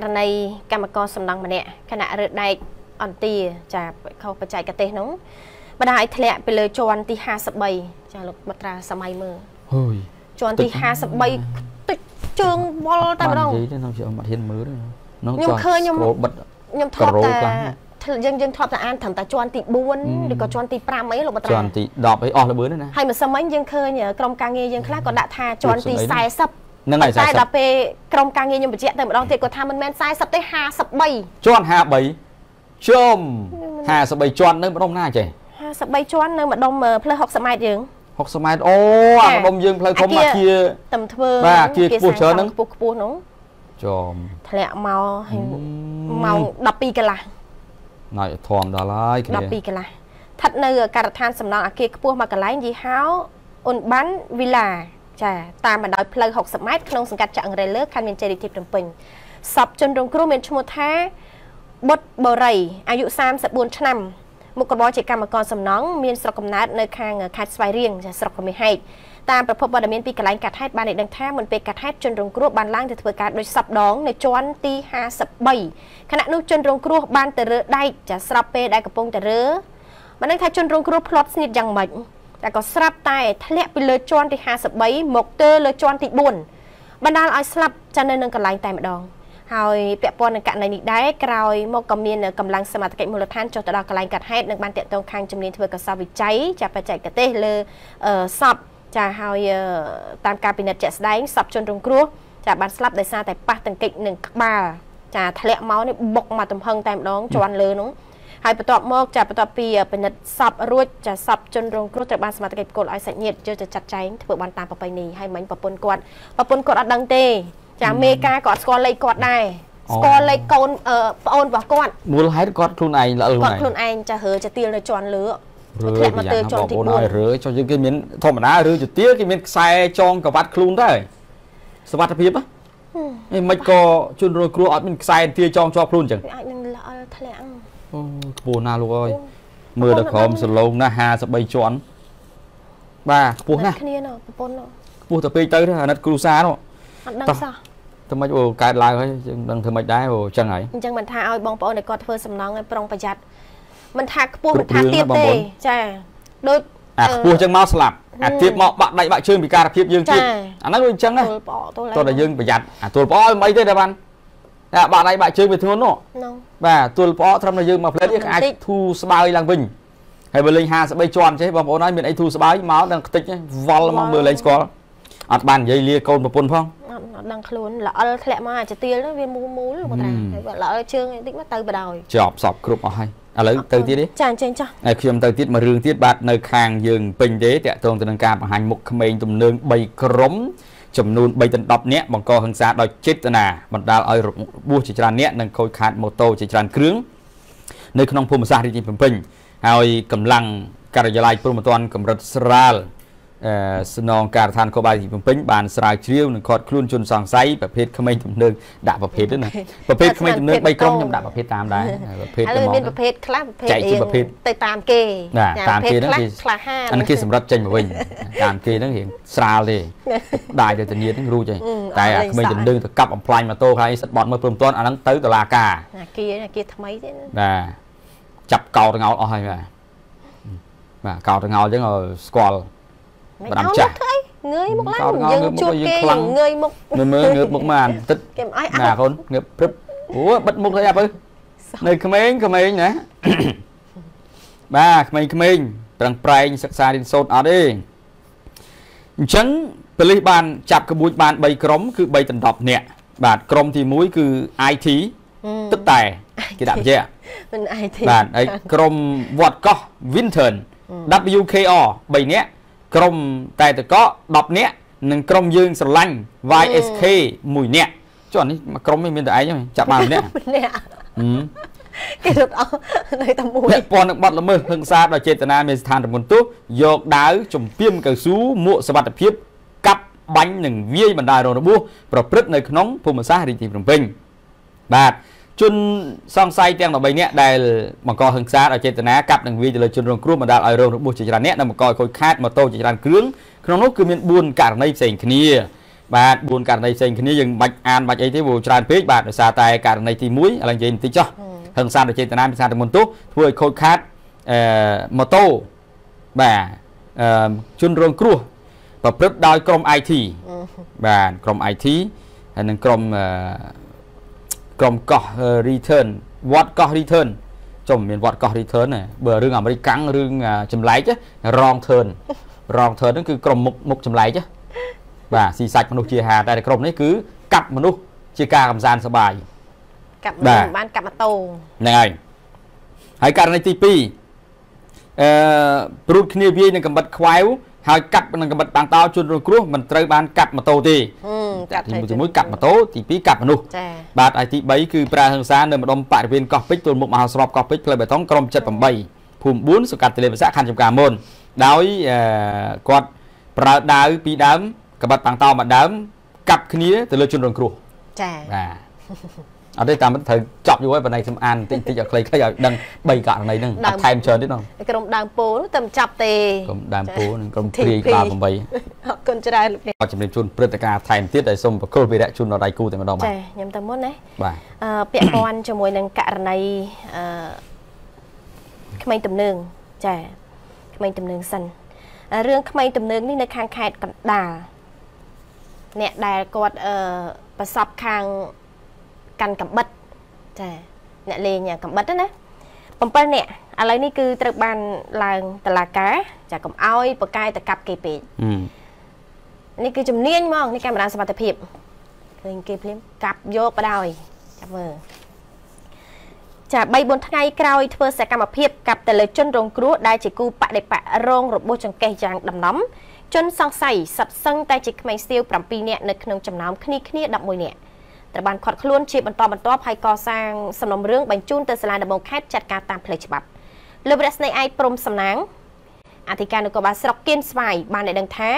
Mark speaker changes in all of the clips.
Speaker 1: ករណីកម្មករសំណង់ម្នាក់គណៈរឹតដែកអន្ទាចាខុសបច្ចេកទេសនោះបណ្ដាឲ្យធ្លាក់ទៅលើជាន់ទី53ចាលោកបត្រាសម័យមើល
Speaker 2: ហើយ
Speaker 1: ជាន់ទី53តិចជើងវល់តែម្ដងនិយាយ
Speaker 2: ទេខ្ញុំជាអត់ហ៊ានមើលទេ
Speaker 1: ខ្ញុំឃើញខ្ញុំបិទខ្ញុំធ្លាប់តែយើងយើងធ្លាប់តែអានត្រឹមតែជាន់ទី4ឬក៏ជាន់ទី5អីលោកបត្រា
Speaker 2: ជាន់ទី10អីអស់ល្បឿនណា
Speaker 1: ហើយម្សិលមិញយើងឃើញក្រុមការងារយើងខ្លះក៏ដាក់ថាជាន់ទី40
Speaker 2: ហ្នឹងហើយ
Speaker 1: តែដល់ពេលក្រុមការងារខ្ញុំបញ្ជាក់ទៅម្ដងទៀតគាត់ថាមិនមែន40ទេ53
Speaker 2: ជាន់53ជុំ53ជាន់នៅម្ដុំណាចេះ
Speaker 1: 53ជាន់នៅម្ដុំផ្លូវ60ម៉ែត្រយើង
Speaker 2: 60ម៉ែត្រអូអាម្ដុំយើងផ្លូវធំអាគារ
Speaker 1: តំធ្វើ
Speaker 2: បាទអាគារខ្ពស់ច្រើនហ្នឹង
Speaker 1: ខ្ពស់ខ្ពស់នោះ
Speaker 2: ចំ
Speaker 1: ធ្លាក់មកម៉ោង12កន្លះ
Speaker 2: ណៃធំដល់ហើយ
Speaker 1: គ្នា12កន្លះស្ថិតនៅការដ្ឋានសំណង់អាគារខ្ពស់មួយកន្លែងយីហៅអ៊ុនបានវីឡា ចាតាមបណ្ដោយផ្លូវ60ម៉ែត្រក្នុងសង្កាត់ចាក់អង្រែលើខណ្ឌមានជ័យរាជធានីភ្នំពេញសពជនរងគ្រោះមានឈ្មោះថាបុតបូរីអាយុ34ឆ្នាំមុខរបរជាកម្មករសំណង់មានស្រុកកំណើតនៅខាងខេត្តស្វាយរៀងស្រុកកមិហែកតាមប្រភពព័ត៌មានពីកន្លែងកាត់ហេតុបានឲ្យដឹងថាមុនពេលកាត់ហេតុជនរងគ្រោះបានឡើងទៅធ្វើការដោយសັບដងនៅជាន់ទី53ខណៈនោះជនរងគ្រោះបានទៅរើដែកចាស្រាប់ពេលដែលកំពុងទៅរើមិនដឹងថាជនរងគ្រោះផ្លាត់ស្នៀតយ៉ាងម៉េច តែក៏ស្រាប់តែធ្លាក់ពីលើជាន់ទី53មកទៅលើជាន់ទី4បណ្ដាលឲ្យស្លាប់ចានៅនឹងកន្លែងតែម្ដងហើយពាក់ព័ន្ធនឹងករណីនេះដែរក្រោយមកក៏មានកម្លាំងសមត្ថកិច្ចមូលដ្ឋានចុះទៅដល់កន្លែងកាត់ហេតុនិងបានតាក់ទងខាងជំនាញធ្វើកសោវិច័យចាបច្ចេកទេសលើសពចាហើយតាមការពិនិត្យជាក់ស្ដែងសពជនរងគ្រោះចាបានស្លាប់ដោយសារតែប៉ះទង្គិចនឹងក្បាលចាធ្លាក់មកនេះបុកមកទំហឹងតែម្ដងជន់លើនោះ ហើយបន្ទាប់មកចាបន្ទាប់ពីពិនិត្យសពរួចចាសពជនរងគ្រោះត្រូវបានសមត្ថកិច្ចប្រកួតឲ្យសាច់ញាតិយកទៅចាត់ចែងធ្វើបានតាមប្រពៃណីហើយមិញប្រពន្ធគាត់ប្រពន្ធគាត់អត់ដឹងទេ ចាមេការក៏អត់ស្គាល់លេខគាត់ដែរស្គាល់លេខកូនប្អូនរបស់គាត់
Speaker 2: មូលហេតុគាត់ខ្លួនឯងល្អ
Speaker 1: គាត់ខ្លួនឯងចាហើចទៀលនៅជន់លើ
Speaker 2: ធ្លាក់មកទៅជាន់ទី4ឲ្យរើចុះយើងគេមានធម្មតាឬចទៀលគេមានខ្សែចងក្បាត់ខ្លួនដែរសវត្ថភាពហ៎អីមិនក៏ជនរងគ្រោះអត់មានខ្សែទាចងជាប់ខ្លួនអញ្ចឹង
Speaker 1: អាចនឹងល្អល់ធ្លាក់
Speaker 2: អូខ្ពស់ណាស់លោកអើយមើលដល់ក្រោមសឡូងណា53ជាន់បាទខ្ពស់ណាស់
Speaker 1: គ្នានោះប្រពន្ធ
Speaker 2: ខ្ពស់ទៅពេកទៅអាណិតគ្រូសានោះ
Speaker 1: អត់ដឹងសោះ
Speaker 2: ធ្វើម៉េចអូកើតឡើងហើយយើងដឹងធ្វើម៉េចដែរអូចឹងហើយ
Speaker 1: អញ្ចឹងមិនថាឲ្យបងប្អូនដែលគាត់ធ្វើសំណងឲ្យប្រុងប្រយ័ត្នមិនថាខ្ពស់មិនថាទៀតទេចាដូច
Speaker 2: អាខ្ពស់ចឹងមកស្លាប់អាទៀតមកបាក់ដៃបាក់ជើងពិការភាពយើងទៀតអាហ្នឹងដូចអញ្ចឹងណាតោះតែយើងប្រយ័ត្នអាទួលប្អមិនអីទេតែបាន តែបាក់ដៃបាក់ជើងវាធ្ងន់នោះបាទទួលប្អត្រឹមតែយើងមកផ្លែនេះអាចធូរស្បើយឡើងវិញហើយបើលេង53ជាន់ចេះបងប្អូនហើយមានអីធូរស្បើយមកដល់ខ្ទេចវល់មកមើលលេងស្គាល់អត់បាននិយាយលាកូនប្រពន្ធផង
Speaker 1: អត់អត់ដឹងខ្លួនល្អិលធ្លាក់មកអាចទៀលវាមូលមូលមកតាហើយបើល្អិលជើងតិចមកទៅបដ ாய்
Speaker 2: ជាប់សពគ្រប់អស់ហើយឥឡូវទៅទៀតទេ
Speaker 1: ចាអញ្ចឹងចា
Speaker 2: ហើយខ្ញុំទៅទៀតមួយរឿងទៀតបាទនៅខាងយើងពេញទេតាក់ទងទៅនឹងការបង្ហាញមុខក្មេងទំនើង3ក្រុម ចំនួន3ដល់10នាក់បង្កហិង្សាដោយចេតនាបណ្ដាលឲ្យរបួសជាច្រើននាក់និងខូចខាតម៉ូតូជាច្រើនគ្រឿងនៅក្នុងភូមិសាស្ត្ររាជធានីភ្នំពេញហើយកម្លាំងការិយាល័យព្រំប្រទានកម្រិតស្រាល ស្នងការដ្ឋានគបាលទីភ្នំពេញបានស្រាវជ្រាវនិងឃាត់ខ្លួនជនសង្ស័យប្រភេទក្មេងទំនើងដាក់ប្រភេទទេណាប្រភេទក្មេងទំនើង3ក្រុមខ្ញុំដាក់ប្រភេទតាមដែរ
Speaker 1: ប្រភេទទៅមកមានប្រភេទខ្លះប្រភេទទៅតាមគេ
Speaker 2: តាមគេហ្នឹងគេ
Speaker 1: ខ្លះហា
Speaker 2: អានេះគេសម្រាប់ចេញមកវិញតាមគេហ្នឹងរៀងស្រាលទេដាយទៅតនៀតហ្នឹងរួចហើយតែអាក្មេងទំនើងទៅកាប់អំផ្លាញម៉ូតូខ្លាយសិតបត់មើលព្រមទាន់អាហ្នឹងទៅតុលាការ
Speaker 1: អាគារអាគារថ្មីទេ
Speaker 2: បាទចាប់កោតងោតអស់ហើយបាទបាទកោតងោតអញ្ចឹងស្គាល់
Speaker 1: បារាំងចាស់ងើយមុខឡើងយើងជួបគេងើយមុខ
Speaker 2: មើលមើលងើបមុខមកបន្តិច
Speaker 1: គេមិនអោយ
Speaker 2: ណាកូនងើបព្រឹបអូបិទមុខទៅអាប់អើនៅក្មេងក្មេងណាបាទក្មេងក្មេងប្រឹងប្រែងសិក្សារៀនសូត្រអត់ទេអញ្ចឹងប៉ូលីសបានចាប់ក្បួនបាន3ក្រុមគឺ3ដណ្ដប់នាក់បាទក្រុមទី1គឺ IT ទឹកតែគេដាក់ជា
Speaker 1: មិន IT
Speaker 2: បាទហើយក្រុមវត្តកោះ Winter WKR 3នាក់ ក្រុមតែតក10នាក់និងក្រុមយើងស្រឡាញ់ YSK 1នាក់ចុះនេះមួយក្រុមមានតែឯងចាប់បានម្នាក់
Speaker 1: ម្នាក់គេរត់អស់នៅតែមួយ
Speaker 2: ពាក់ព័ន្ធនឹងបទល្មើសហិង្សាដោយចេតនាមានស្ថានទម្ងន់ទោសយកដាវជំពាមកៅស៊ូមួកសវត្ថភាពកាប់បាញ់និងវាយបណ្ដាលរងរបួសប្រព្រឹត្តនៅក្នុងភូមិសាស្ត្ររាជធានីភ្នំពេញបាទ ជនសង្ស័យទាំង13នាក់ដែលបង្កហិង្សាដោយចេតនាកាប់និងវាយទៅលើជនរងគ្រោះបណ្ដាលឲ្យរងរបួសជាច្រើននាក់និងបង្កឲ្យខូចខាតម៉ូតូជាច្រើនគ្រឿងក្នុងនោះគឺមាន4ករណីផ្សេងគ្នាបាទ4ករណីផ្សេងគ្នាយើងមិនបាច់អានបាច់អីទេព្រោះច្រើនពេកបាទដោយសារតែករណីទី1ឥឡូវនិយាយបន្តិចចុះហឹង្សាដោយចេតនាមានសារតែមុនទោសធ្វើឲ្យខូចខាតអឺម៉ូតូបាទអឺជនរងគ្រោះប្រព្រឹត្តដោយក្រុម IT បាទក្រុម IT ហើយនឹងក្រុមអឺ ក្រុមកោះ return វត្តកោះ return ចុំមានវត្តកោះ return ណាបើរឿងអាមេរិកកាំងរឿងចម្លែករង turn រង turn ហ្នឹងគឺក្រុមមុខមុខចម្លែកបាទស៊ីសាច់មនុស្សជាហាតែក្រុមនេះគឺកាប់មនុស្សជាការកំសាន្តសប្បាយ
Speaker 1: កាប់មនុស្សបានកាប់ម៉ូតូ
Speaker 2: ហ្នឹងហើយហើយករណីទី2អឺព្រួតគ្នាវាយនឹងកំបិតខ្វែវហើយកាត់នឹងកំបិតបាំងតោជនរងគ្រោះមិនត្រូវបានកាត់ម៉ូតូទេ
Speaker 1: កាត់
Speaker 2: ទី1កាត់ម៉ូតូទី2កាត់មនុស្សបាទហើយទី3គឺប្រើហិង្សានៅម្ដុំបរិវេណកោះពេជ្រទល់មុខមហោស្រពកោះពេជ្រផ្លូវបេតុងក្រុម78ភូមិ4សង្កាត់ទលេភាសាខណ្ឌចំការមុនដោយគាត់ប្រើដាវពីរដើមកបិតបាំងតោមួយដើមកាប់គ្នាទៅលើជនរងគ្រោះ
Speaker 1: ចា
Speaker 2: បាទ អត់ទេតាមត្រូវចប់យូរហើយបណ្ដៃខ្ញុំអានតិចតិចឲ្យខ្លីៗឲ្យដឹង3ករណីហ្នឹងអត់ថែមច្រើនទេណោះ
Speaker 1: ក្រុមដើមពោនោះតែមិនចាប់ទេ
Speaker 2: ក្រុមដើមពោនឹងក្រុមព្រាយក្បាល8អ
Speaker 1: រគុណច្រើនលោក
Speaker 2: នេះជំរាបជូនព្រឹត្តិការណ៍ថែមទៀតហើយសូមប្រគល់វីរៈជូនដល់ដៃគូតែម្ដងបាទ
Speaker 1: ចាខ្ញុំតែមុនណា
Speaker 2: បាទ
Speaker 1: អឺពាក់ព័ន្ធជាមួយនឹងករណីអឺក្មេងទំនើងចាក្មេងទំនើងសិនរឿងក្មេងទំនើងនេះនៅខាងខេត្តកណ្ដាលអ្នកដែលគាត់អឺប្រសពខាង កាន់កំបិតចាអ្នកលេងកំបិតណា7នាក់ឥឡូវនេះគឺត្រូវបានឡើងតឡាការចាកុំអោយបកាយតកាប់គេពេកនេះគឺជំនាញហ្មងនេះកាមេរ៉ាសមត្ថភាពឃើញគេភ្លាមកាប់យកបដ ாய் ចាំមើលចា3 4ថ្ងៃក្រោយធ្វើសកម្មភាពកាប់ទៅលើជនរងគ្រោះដែលជាគូបដិបៈរងរបួសចង្កេះយ៉ាងដំណំជនសង្ស័យសិតសឹងតែជាក្មេងស្ទាវ7នាក់នៅក្នុងចំណោមគ្នាគ្នា11នាក់ ត្រូវបានខាត់ខ្លួនជាបន្តបន្ទាប់ហើយកសាងសំណុំរឿងបញ្ជូនទៅសាលាដំបងខេត្តចាត់ការតាមផ្លូវច្បាប់លោករស្មីឯកព្រំសំណាងអធិការនគរបាលស្រុកគៀនស្វាយបានឲ្យដឹងថា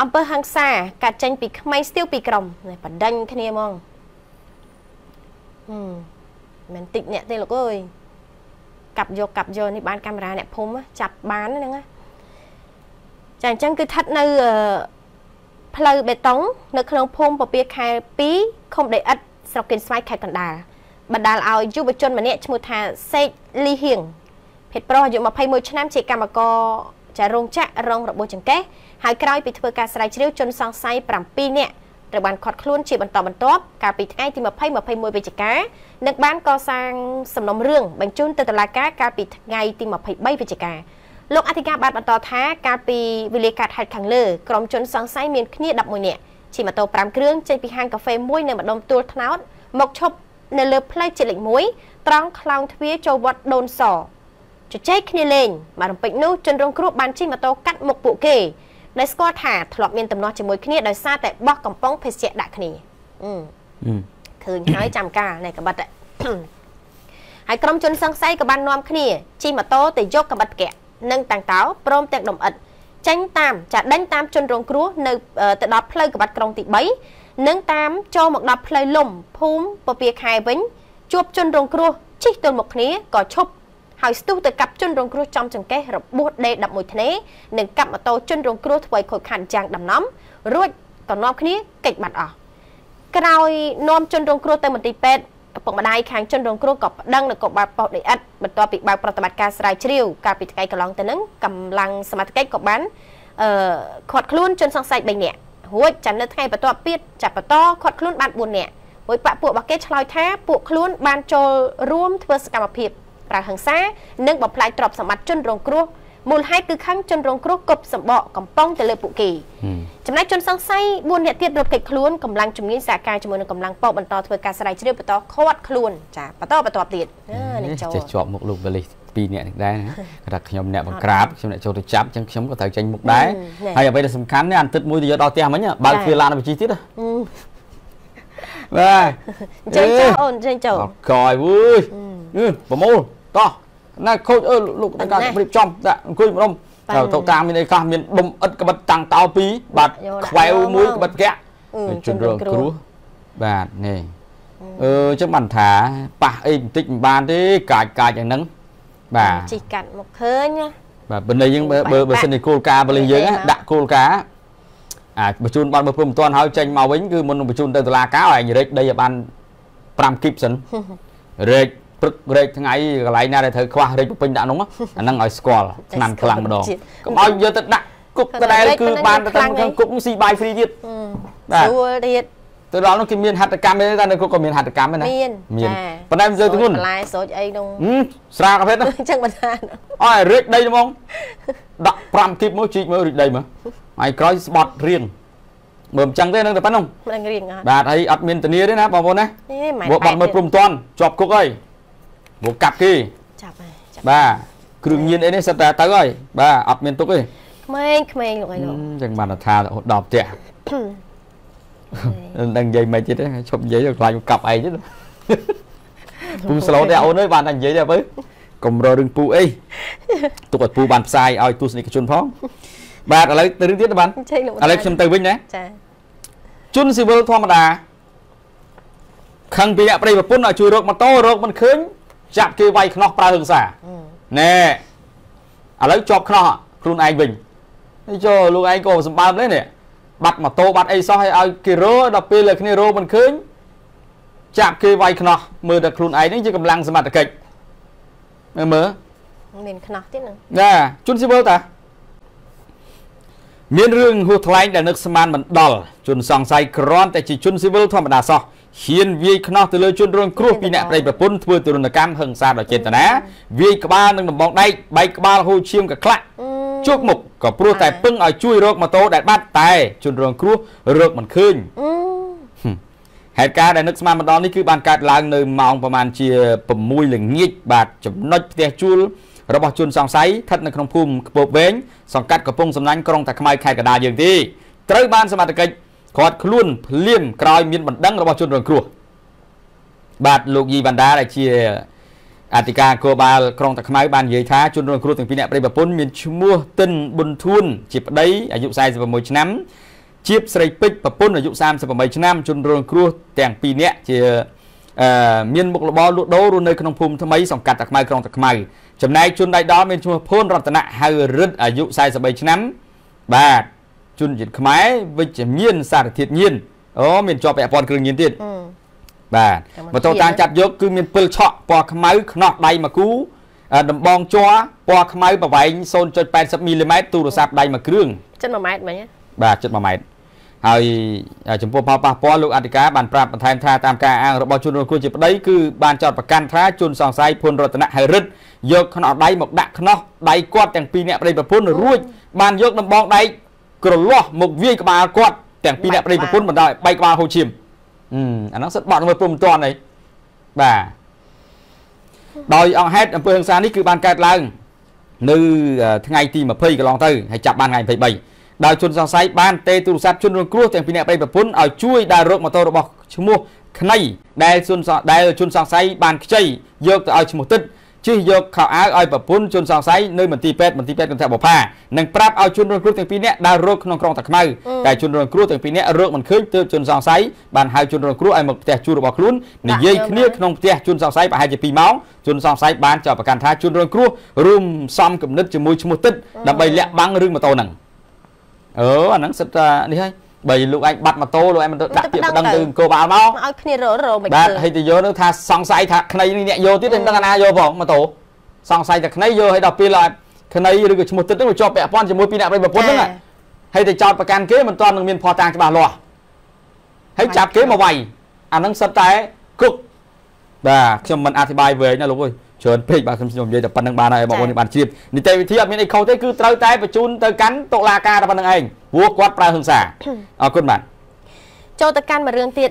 Speaker 1: អង្គើហ ংস ាកាត់ចេញពីក្មេងស្ទាវពីក្រុមបណ្ដេញគ្នាហ្មងហឹមមិនតិចអ្នកទេលោកអើយកាប់យកកាប់យកនេះបានកាមេរ៉ាអ្នកភូមិចាប់បានហ្នឹងណាចាអញ្ចឹងគឺស្ថិតនៅ ផ្លូវបេតុងនៅក្នុងភូមិពពាខែ2ឃុំដីឥដ្ឋស្រុកគិនស្វាយខេត្តកណ្ដាលបណ្ដាលឲ្យយុវជនម្នាក់ឈ្មោះថាសេកលីហៀងភេទប្រុសអាយុ21ឆ្នាំជាកម្មករចារោងចក្ររងរបួសចង្កេះហើយក្រោយពីធ្វើការស្រាវជ្រាវជនសង្ស័យ7នាក់ត្រូវបានឃាត់ខ្លួនជាបន្តបន្ទាប់កាលពីថ្ងៃទី20 21វិច្ឆិកានិងបានកសាងសំណុំរឿងបញ្ជូនទៅតុលាការកាលពីថ្ងៃទី23វិច្ឆិកា លោកអធិការបានបន្តថាកាលពីវេលាកាត់ហេតុខាងលើក្រុមជនសង្ស័យមានគ្នា11នាក់ជិះម៉ូតូ5គ្រឿងចេញពីហាងកាហ្វេមួយនៅម្ដុំទួលថ្នោតមកឈប់នៅលើផ្លូវជាតិលេខ1ត្រង់ខ្លោងទ្វារចូលវត្តដូនសជជែកគ្នាលេងបាទរំពេចនោះជនរងគ្រោះបានជិះម៉ូតូកាត់មុខពួកគេដែលស្គាល់ថាធ្លាប់មានទំនាស់ជាមួយគ្នាដោយសារតែបោះកំប៉ុងភេសជ្ជៈដាក់គ្នាអឺឃើញហើយចាំការនៃកបិតហើយក្រុមជនសង្ស័យក៏បាននាំគ្នាជិះម៉ូតូទៅយកកបិតកែ និងតាំងតោព្រមទាំងដំអិតចេញតាមចាដេញតាមជនរងគ្រោះនៅទៅដល់ផ្លូវកបាត់ក្រុងទី3និងតាមចូលមកដល់ផ្លូវលំភូមិពពាខែវិញជួបជនរងគ្រោះជិះទល់មុខគ្នាក៏ឈប់ហើយស្ទុះទៅកាប់ជនរងគ្រោះចំចង្កេះរបួសដេ11ធ្នេនិងកាប់ម៉ូតូជនរងគ្រោះធ្វើឲ្យខូចខាតយ៉ាងដំណំរួចក៏នាំគ្នាកិច្ចបាត់អស់ក្រោយនាំជនរងគ្រោះទៅមន្ទីរពេទ្យ ឪពុកម្ដាយខាងជនរងគ្រោះក៏ប្តឹងនគរបាលប៉ុស្តិ៍ដីឥដ្ឋបន្ទាប់ពីបើកប្រតិបត្តិការស្រាវជ្រាវកាលពីថ្ងៃកន្លងទៅនឹងកម្លាំងសមត្ថកិច្ចក៏បានអឺខាត់ខ្លួនជនសង្ស័យ3នាក់រួចចាំនៅថ្ងៃបន្ទាប់ទៀតចាប់បន្តខាត់ខ្លួនបាន4នាក់ហើយបាក់ពួករបស់គេឆ្លើយថាពួកខ្លួនបានចូលរួមធ្វើសកម្មភាពប្រើហិង្សានិងបំផ្លាញទ្រព្យសម្បត្តិជនរងគ្រោះ មូលហេតុគឺខឹងជនរងគ្រោះគប់សម្បកកំប៉ុងទៅលើពួកគេចំណែកជនសង្ស័យ4នាក់ទៀតរត់គេចខ្លួនកម្លាំងជំនាញសហការជាមួយនឹងកម្លាំងប៉ុបន្តធ្វើការស្រាវជ្រាវបន្តខាត់ខ្លួនចាបន្តបន្តទៀត
Speaker 2: នេះចូលចេះជាប់មុខលោកបលិស2នាក់នេះដែរណាគាត់ថាខ្ញុំអ្នកបង្ក្រាបខ្ញុំអ្នកចូលទៅចាប់អញ្ចឹងខ្ញុំក៏ត្រូវចេញមុខដែរហើយអ្វីដែលសំខាន់នេះអាទិត្យមួយទៅយកដល់ផ្ទះមិញបើកទ្វារឡានវិជីទៀតបាទ
Speaker 1: ចេញចូលអូនចេញចូល
Speaker 2: កយវឺប្រមូលតោះ ណាខូចអើលោកត្រូវការរៀបចំដាក់អង្គុយម្ដុំទៅតាមមានអីខ្លះមានដុំអិតក្បិតតាំងតោពីរបាទខ្វែវមួយក្បិតកាក់ជនរងគ្រោះបាទនេះអឺចឹងបានថាប៉ះអីបន្តិចមិនបានទេកាចកាចយ៉ាងហ្នឹងបាទ
Speaker 1: ជីកាត់មកឃើញណា
Speaker 2: បាទបើនេះយើងបើបើសិនជាគោលការណ៍បលិសយើងដាក់គោលការណ៍អាបញ្ជូនបាត់មើលព្រំមិនទាន់ហើយចេញមកវិញគឺមុននឹងបញ្ជូនទៅតុលាការឲ្យអញរែកដីឲ្យបាន5គីបសិនរែក ព្រឹករែកថ្ងៃកន្លែងណាដែលត្រូវខ្វះរែកពេញដាក់នោះអាហ្នឹងឲ្យស្គាល់ឆ្នាំខ្លាំងម្ដងកុំឲ្យយកទៅដាក់គុកដដែលគឺបានទៅក្នុងគុកស៊ីបាយហ្វ្រីទៀត
Speaker 1: បាទស្រួលទៀត
Speaker 2: ទៅដល់នោះគេមានហត្ថកម្មទេតែនៅគុកក៏មានហត្ថកម្មដែរណា
Speaker 1: មាន
Speaker 2: មានប៉ុន្តែយើងទៅមុន
Speaker 1: បន្លែស្រូចអីនោះ
Speaker 2: ស្រាកាហ្វេហ្នឹង
Speaker 1: អញ្ចឹងមិនថា
Speaker 2: អើយរៀកដីហ្មងដាក់5គីបមកជីកមើលរីកដីមើលហើយក្រោយស្បត់រៀងមើលអញ្ចឹងទេនឹងតែប៉ុណ្្នឹង
Speaker 1: មិនរៀងអត់
Speaker 2: បាទហើយអត់មានធានាទេណាបងប្អូនណាមកបាត់មើលព្រំតាន់ជាប់គុកហើយ មកកាប់គេ
Speaker 1: ចាប់ហើយ
Speaker 2: បាទគ្រឿងញៀនអីនេះសិតតែទៅហើយបាទអត់មានទុកទេ
Speaker 1: ក្មេងក្មេងលោកអីលោក
Speaker 2: អញ្ចឹងបានថាដល់ផ្ទះដឹងនិយាយមិនទៀតឈប់និយាយខ្លាចកាប់ឯងទៀតពូស្លូតទេអូនអើយបានតែនិយាយទេបើកុំររឿងពូអីទុកឲ្យពូបានផ្សាយឲ្យទស្សនិកជនផងបាទឥឡូវទៅរឿងទៀតបានឥឡូវខ្ញុំទៅវិញណាចាជនស៊ីវិលធម្មតាខឹងពីអ្នកប្តីប្រពន្ធឲ្យជួយរកម៉ូតូរកមិនឃើញ ចាប់គេវាយខ្នោះប្រើហឹង្សាណែឥឡូវជាប់ខ្នោះខ្លួនឯងវិញនេះចុះលោកឯងក៏សម្បើមដែរនេះបាត់ម៉ូតូបាត់អីសោះឲ្យឲ្យគេរដល់ពេលលើគ្នារមិនឃើញចាប់គេវាយខ្នោះមើលតែខ្លួនឯងនេះជាកម្លាំងសមត្ថកិច្ចមើលមើល
Speaker 1: មានខ្នោះទៀតហ្នឹង
Speaker 2: ណាជនស៊ីវិលតាមានរឿងហួសថ្លែងដែលនឹកស្មានមិនដល់ជនសង្ស័យក្រាន់តែជាជនស៊ីវិលធម្មតាសោះ ហ៊ានវាយខ្នោះទៅលើជនរងគ្រោះពីអ្នកប្តីប្រពន្ធធ្វើទរណកម្មហិង្សាដោយចេតនាវាយក្បាលនឹងដំបងដែកបែកក្បាលហូរឈាមកក្លាក់ជោគមុខក៏ព្រោះតែពឹងឲ្យជួយរកម៉ូតូដែលបាត់តែជនរងគ្រោះរកមិនឃើញហេតុការណ៍ដែលនឹកស្មានម្ដងនេះគឺបានកើតឡើងនៅម៉ោងប្រហែលជា6ល្ងាចបាទចំណុចផ្ទះជួលរបស់ជនសង្ស័យស្ថិតនៅក្នុងភូមិខ្ពប់វែងសង្កាត់កំពង់សំណាញ់ក្រុងតាខ្មៅខេត្តកណ្ដាលយើងទេត្រូវបានសមត្ថកិច្ច គាត់ខ្លួនភ្លាមក្រោយមានបណ្ដឹងរបស់ជនរងគ្រោះបាទលោកយីវណ្ដាដែលជាអធិការគោបាលក្រុងតាខ្មៅបាននិយាយថាជនរងគ្រោះទាំងពីរនាក់ប្តីប្រពន្ធមានឈ្មោះតិនប៊ុនធួនជាប្តីអាយុ46ឆ្នាំជាបស្រីពេជ្រប្រពន្ធអាយុ38ឆ្នាំជនរងគ្រោះទាំងពីរនាក់ជាអឺមានមុខរបរលក់ដូររស់នៅក្នុងភូមិថ្មីសង្កាត់តាខ្មៅក្រុងតាខ្មៅចំណែកជនដៃដល់មានឈ្មោះភូនរតនៈហៅរិទ្ធអាយុ43ឆ្នាំបាទ ជនជាតិខ្មែរវិជ្ជមានសារធាតុញៀនអូមានជាប់ពាក់ព័ន្ធគ្រឿងញៀនទៀតបាទម៉ូតូតាំងចាប់យកគឺមានពិលឆក់ពណ៌ខ្មៅខ្នោះដៃមួយគូដំបងជ័រពណ៌ខ្មៅប្រវែង0.80មីលីម៉ែត្រទូរស័ព្ទដៃមួយគ្រឿង
Speaker 1: ចិត្ត1ម៉ែត្រមិញ
Speaker 2: បាទចិត្ត1ម៉ែត្រហើយចំពោះផលប៉ះពាល់លោកអធិការបានប្រាប់បន្ថែមថាតាមការអាងរបស់ជនរងគ្រោះជាប្តីគឺបានចោទប្រកាន់ថាជនសង្ស័យភុនរតនៈហៅរិទ្ធយកខ្នោះដៃមកដាក់ខ្នោះដៃគាត់ទាំងពីរអ្នកប្តីប្រពន្ធរួចបានយកដំបងដៃ ក្រលាស់មកវាយក្បាលគាត់ទាំងពីរអ្នកប្តីប្រពន្ធបណ្ដោយបែកក្បាលហូរឈាមអឺអាហ្នឹងសិតបត់មើលព្រមមិនតាន់អីបាទដោយអង្គហេតុអំពើហិង្សានេះគឺបានកើតឡើង នៅថ្ងៃទី20កន្លងទៅហើយចាប់បានថ្ងៃ23ដោយជនសង្ស័យបានទេទូរស័ព្ទជនរងគ្រោះទាំងពីរអ្នកប្តីប្រពន្ធឲ្យជួយដើររកម៉ូតូរបស់ឈ្មោះខ្នៃដែលជនដែលជនសង្ស័យបានខ្ចីយកទៅឲ្យឈ្មោះទឹក ជិះយកខោអាវឲ្យប្រពន្ធជនសង្ស័យនៅមន្ទីរពេទ្យមន្ទីរពេទ្យកន្ទះបុផានិងប្រាប់ឲ្យជនរងគ្រោះទាំងពីរនាក់ដើររកក្នុងក្រុងតាខ្មៅតែជនរងគ្រោះទាំងពីរនាក់រកមិនឃើញទើបជនសង្ស័យបានហៅជនរងគ្រោះឲ្យមកផ្ទះជួលរបស់ខ្លួននិយាយគ្នាក្នុងផ្ទះជនសង្ស័យប្រហែលជា2ម៉ោងជនសង្ស័យបានចោទប្រកាន់ថាជនរងគ្រោះរួមសំគំនិតជាមួយឈ្មោះទឹកដើម្បីលាក់បាំងរឿងម៉ូតូហ្នឹងអឺអាហ្នឹងសិតថានេះហើយ បើលោកឯងបាត់ម៉ូតូលោកឯងមិនទៅដាក់ពាក្យប្តឹងទៅអង្គរបាលមក
Speaker 1: ឲ្យគ្នាររមិន
Speaker 2: បាទហើយទៅយកនោះថាសង្ស័យថាក្នៃនេះអ្នកយកទៀតមិនដឹងណាយកផងម៉ូតូសង្ស័យតែក្នៃយកឲ្យដល់ពេលឲ្យក្នៃឬក៏ឈ្មោះទឹកហ្នឹងវាជាប់ពាក់ព័ន្ធជាមួយពីអ្នកប្រិយប្រពន្ធហ្នឹងហើយទៅចោតប្រកាន់គេមិនទាន់នឹងមានភ័ស្តុតាងច្បាស់លាស់ហើយចាប់គេមកវាយអាហ្នឹងសិតតែគុក បាទខ្ញុំមិនអធិប្បាយវែងណាលោកអើយច្រើនពេកបាទខ្ញុំខ្ញុំនិយាយតែប៉ុណ្្នឹងបានហើយបងប្អូនបានជ្រាបនីតិវិធីអត់មានអីខុសទេគឺត្រូវតែបញ្ជូនទៅកាន់តុលាការតែប៉ុណ្្នឹងឯងព្រោះគាត់ប្រើហិង្សាអរគុណបាទ
Speaker 1: ចូលទៅកាន់មួយរឿងទៀត